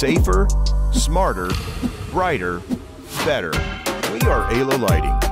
safer, smarter, brighter, better. We are Ayla Lighting.